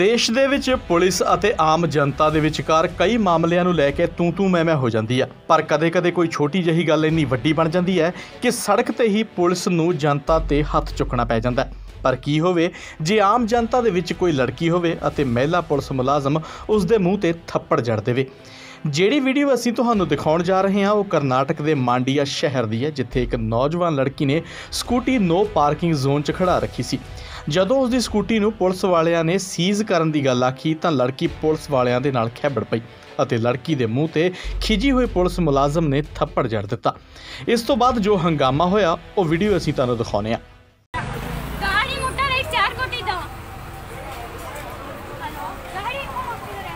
ਦੇਸ਼ ਦੇ ਵਿੱਚ ਪੁਲਿਸ ਅਤੇ ਆਮ ਜਨਤਾ ਦੇ ਵਿਚਕਾਰ ਕਈ ਮਾਮਲਿਆਂ ਨੂੰ ਲੈ ਕੇ ਤੂੰ ਤੂੰ ਮੈਂ ਮੈਂ ਹੋ ਜਾਂਦੀ ਹੈ ਪਰ ਕਦੇ-ਕਦੇ ਕੋਈ ਛੋਟੀ ਜਿਹੀ ਗੱਲ ਇੰਨੀ ਵੱਡੀ ਬਣ ਜਾਂਦੀ ਹੈ ਕਿ ਸੜਕ ਤੇ ਹੀ ਪੁਲਿਸ ਨੂੰ ਜਨਤਾ ਤੇ ਹੱਥ ਚੁੱਕਣਾ ਪੈ ਜਾਂਦਾ ਹੈ। ਪਰ ਕੀ ਹੋਵੇ, ਜੇ ਆਮ ਜਨਤਾ ਦੇ ਵਿੱਚ ਕੋਈ ਲੜਕੀ ਹੋਵੇ ਅਤੇ ਮਹਿਲਾ ਪੁਲਿਸ ਮੁਲਾਜ਼ਮ ਉਸ ਦੇ ਮੂੰਹ ਤੇ ਥੱਪੜ ਜੜ ਦੇਵੇ। ਜਿਹੜੀ ਵੀਡੀਓ ਅਸੀਂ ਤੁਹਾਨੂੰ ਦਿਖਾਉਣ ਜਾ ਰਹੇ ਹਾਂ, ਉਹ ਕਰਨਾਟਕ ਦੇ ਮਾਂਡੀਆ ਸ਼ਹਿਰ ਦੀ ਹੈ, ਜਿੱਥੇ ਇੱਕ ਨੌਜਵਾਨ ਲੜਕੀ ਨੇ ਸਕੂਟੀ ਨੋ ਪਾਰਕਿੰਗ ਜ਼ੋਨ 'ਚ ਖੜਾ ਰੱਖੀ ਸੀ। ਜਦੋਂ ਉਸ ਦੀ ਸਕੂਟੀ ਨੂੰ ਪੁਲਿਸ ਵਾਲਿਆਂ ਨੇ ਸੀਜ਼ ਕਰਨ ਦੀ ਗੱਲ ਆਖੀ ਤਾਂ ਲੜਕੀ ਪੁਲਿਸ ਵਾਲਿਆਂ ਦੇ ਨਾਲ ਖੈਬੜ ਪਈ ਅਤੇ ਲੜਕੀ ਦੇ ਮੂੰਹ ਤੇ ਖਿਜੀ ਹੋਏ ਪੁਲਿਸ ਮੁਲਾਜ਼ਮ ਨੇ ਥੱਪੜ ਜੜ ਦਿੱਤਾ ਇਸ ਤੋਂ ਬਾਅਦ ਜੋ ਹੰਗਾਮਾ ਹੋਇਆ ਉਹ ਵੀਡੀਓ ਅਸੀਂ ਤੁਹਾਨੂੰ ਦਿਖਾਉਂਦੇ ਹਾਂ ಗಾಡಿ ಮುಟ್ಟಾರೆ ಈಗ ಚಾರ್ ಕೊಟ್ಟಿದ್ದ ಗಾಡಿ ಹಿಡ್ಕೊಂಡ್ ಹೋಗ್ತಿದಾರೆ.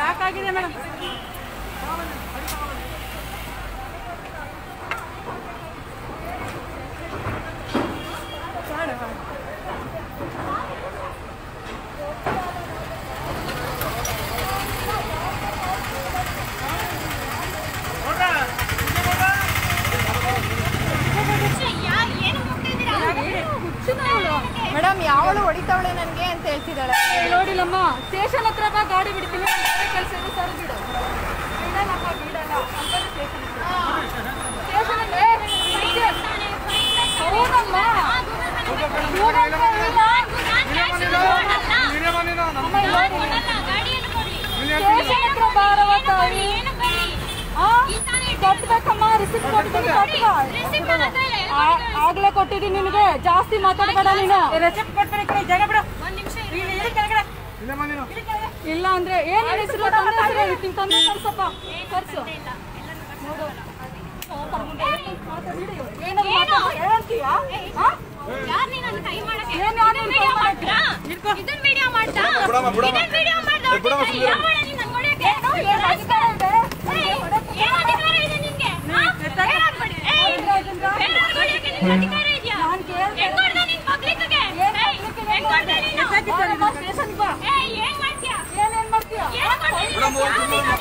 ಲಾಕ್ ಆಗಿದೆ ಮೇಡಮ್ ನೋಡಿಲ್ಲಮ್ಮ ಸ್ಟೇಷನ್ ಹತ್ರ ಬಾ ಗಾಡಿ ಬಿಡ್ತೀನಿ. ಕೆಲಸ ಇದೆ ಸರ್ ಬಿಡು. ಬಿಡಲ್ಲಪ್ಪ ಬಿಡಲ್ಲ. ಸ್ಟೇಷನ್ ಹತ್ರ. ತಾಯಿ. ಕಟ್ಬೇಕಮ್ಮ ರಿಸಿಪ್ಟ್ ಕೊಡ್ತೀನಿ ಆಗ್ಲೇ ಕೊಟ್ಟಿದ್ದೀನಿ ನಿನಗೆ. ಜಾಸ್ತಿ ಮಾತಾಡಬೇಡ ನೀನು. ರೆಸಿಪ್ಟ್ ಕೊಡ್ತೀನಿ ಜಾಗ ಬಿಡು. ಇಲ್ಲಿ ಇಳಿ ಕೆಳಗಡೆ. ಇಲ್ಲ ಅಂದ್ರೆ ಏನ್ ಹೆಸರು ತಂದೆ ಹೆಸರು ನೀನ್ ನನ್ನ Pelo amor de Deus.